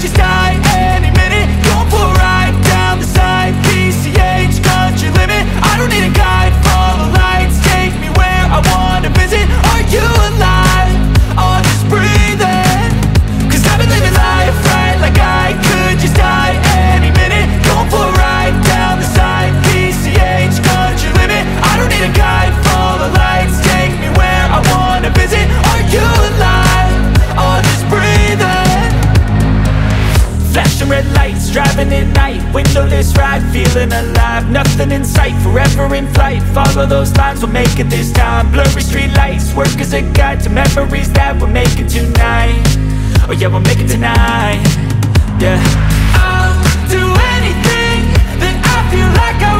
just feeling alive. Nothing in sight, forever in flight. Follow those lines, we'll make it this time. Blurry street lights, work as a guide To memories that we're making tonight. Oh yeah, we'll make it tonight. Yeah. I'll do anything that I feel like I